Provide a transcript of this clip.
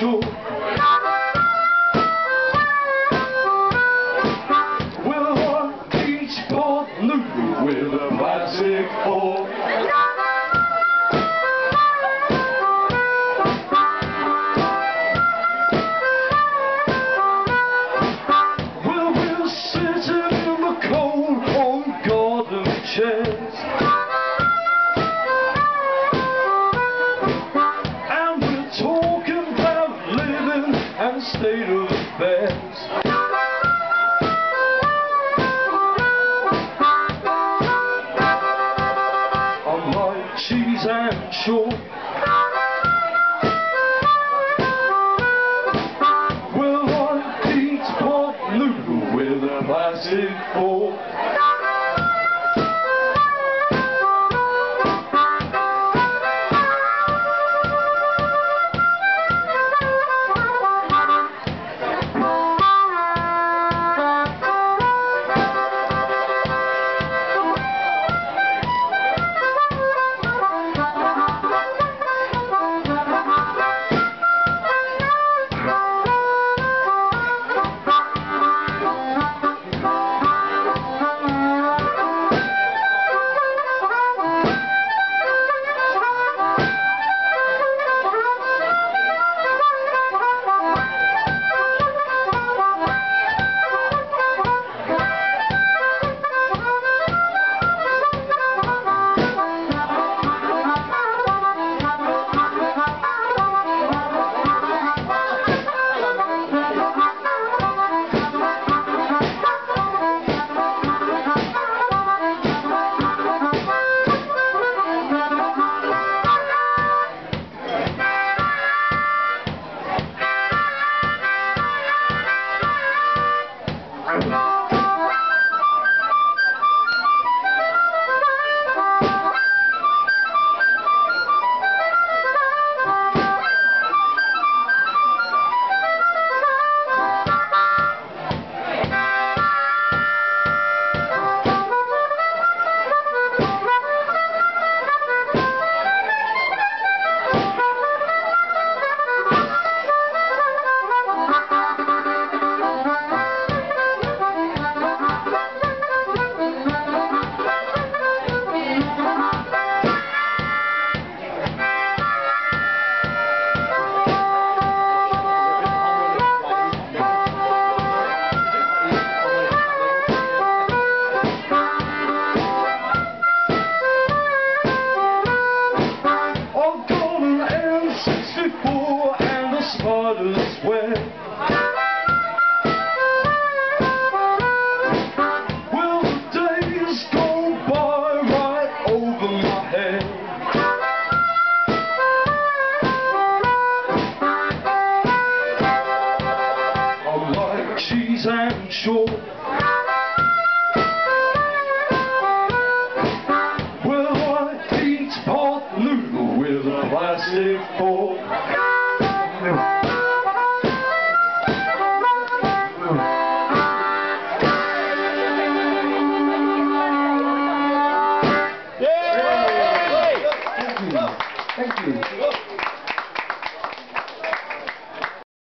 show. Of affairs. I like cheese and chalk. Will I eat pot noodle with a plastic fork? M64 and a spider's web. Will the days go by right over my head? I like cheese and I eat pot noodle with a plastic fork? Thank you.